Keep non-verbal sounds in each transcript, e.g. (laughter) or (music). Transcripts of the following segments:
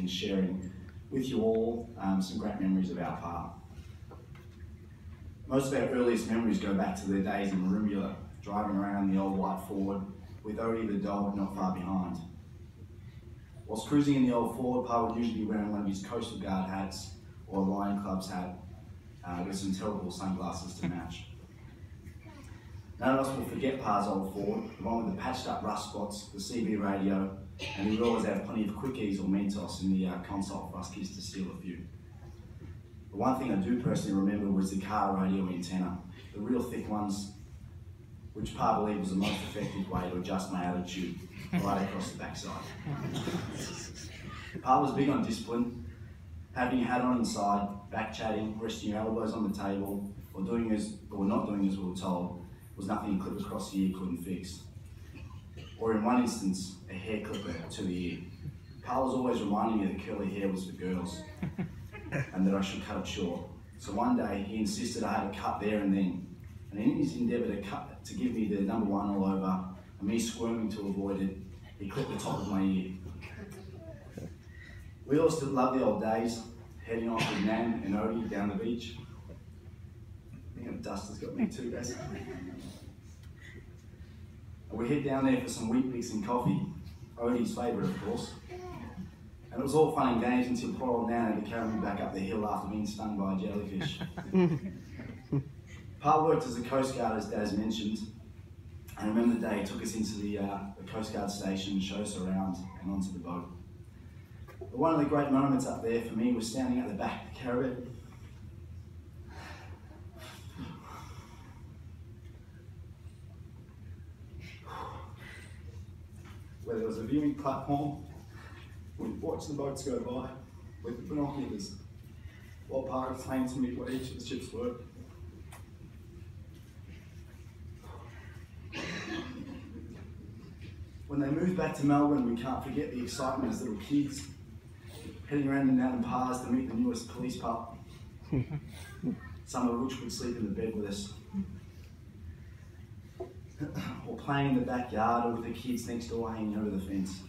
and sharing with you all um, some great memories of our Pa. Most of our earliest memories go back to the days in Maroomba, driving around the old white Ford with Odie the dog not far behind. Whilst cruising in the old Ford, Pa would usually be wearing one of his Coastal Guard hats or Lion Club's hat uh, with some terrible sunglasses to match. None of us will forget Pa's old Ford, one with the patched up rust spots, the CB radio, and we'd always have plenty of quickies or Mentos in the uh, console for us kids to steal a few. The one thing I do personally remember was the car radio antenna, the real thick ones, which Pa believed was the most effective way to adjust my attitude right across the backside. Pa was big on discipline, having your hat on inside, back chatting, resting your elbows on the table, or doing as or not doing as we were told, was nothing a clip across the ear couldn't fix. Or in one instance, a hair clipper to the ear. Pa was always reminding me that curly hair was for girls (laughs) and that I should cut it short. So one day he insisted I had a cut there and then. And in his endeavour to cut to give me the number one all over, and me squirming to avoid it, he clipped the top of my ear. We all still love the old days, heading off with Nan and Odie down the beach. I think dust has got me too, guys. And we head down there for some Weet-Bix and coffee, Odie's favourite, of course. And it was all fun and games until poor old Nan had to carry me back up the hill after being stung by a jellyfish. (laughs) Pa worked as a Coast Guard, as Daz mentioned. And I remember the day he took us into the, uh, the Coast Guard station showed us around and onto the boat. But one of the great moments up there for me was standing at the back of the caravan. Where there was a viewing platform, we watch the boats go by with the binoculars while Pa explained to me what each of the ships were. When they moved back to Melbourne, we can't forget the excitement as little kids, heading around the mountain paths to meet the newest police pup, (laughs) some of which would sleep in the bed with us. (clears throat) or playing in the backyard or with the kids next door hanging over the fence.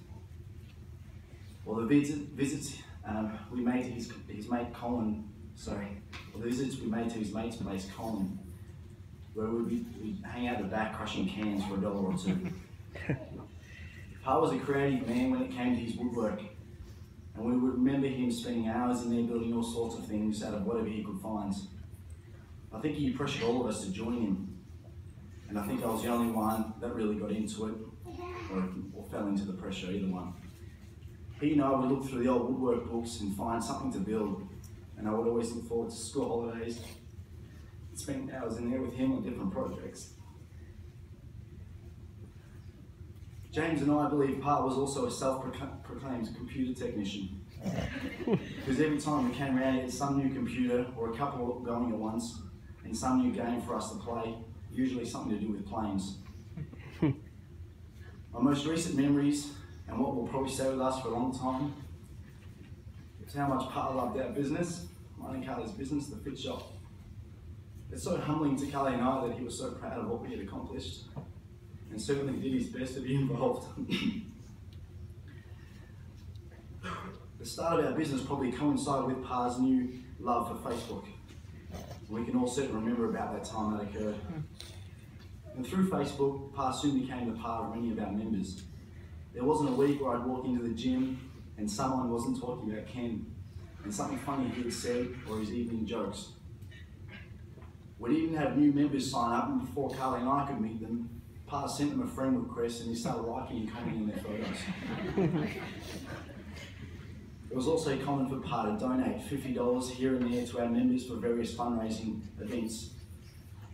Or the visit, visits um, we made to his, his mate Colin, sorry, or the visits we made to his mate's place Colin, where we'd, we'd hang out the back crushing cans for a dollar or two. (laughs) Pa was a creative man when it came to his woodwork, and we would remember him spending hours in there building all sorts of things out of whatever he could find. I think he pressured all of us to join him, and I think I was the only one that really got into it, or, or fell into the pressure, either one. He and I would look through the old woodwork books and find something to build, and I would always look forward to school holidays, spending hours in there with him on different projects. James and I believe Pa was also a self-proclaimed computer technician. (laughs) because every time we came around, he had some new computer or a couple going at once, and some new game for us to play, usually something to do with planes. (laughs) My most recent memories, and what will probably stay with us for a long time, is how much Pa loved our business, mine and Carly's business, the fit shop. It's so humbling to Carly and I that he was so proud of what we had accomplished and certainly did his best to be (laughs) involved. the start of our business probably coincided with Pa's new love for Facebook. We can all certainly remember about that time that occurred. And through Facebook, Pa soon became the Pa of many of our members. There wasn't a week where I'd walk into the gym and someone wasn't talking about Ken and something funny he had said or his evening jokes. We'd even have new members sign up, and before Carly and I could meet them, Pa sent them a friend request and he started liking and commenting on their photos. it was also common for Pa to donate $50 here and there to our members for various fundraising events,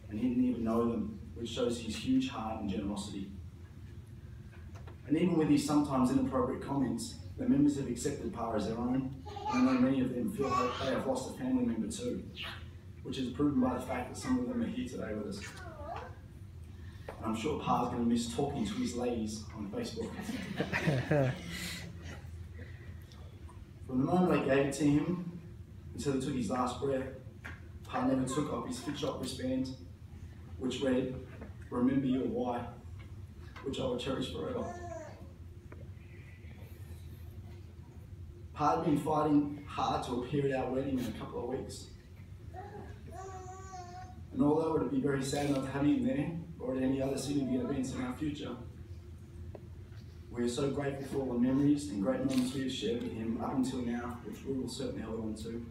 and he didn't even know them, which shows his huge heart and generosity. And even with his sometimes inappropriate comments, the members have accepted Pa as their own, and I know many of them feel that they have lost a family member too, which is proven by the fact that some of them are here today with us. I'm sure Pa's going to miss talking to his ladies on Facebook. (laughs) From the moment I gave it to him until he took his last breath, Pa never took off his fit shop wristband, which read, Remember your why, which I will cherish forever. Part been fighting hard to appear at our wedding in a couple of weeks. And although it would be very sad not to have him there, or at any other significant events in our future, we are so grateful for all the memories and great moments we have shared with him up until now, which we will certainly hold on to,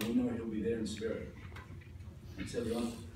and we know he'll be there in spirit. Thanks everyone.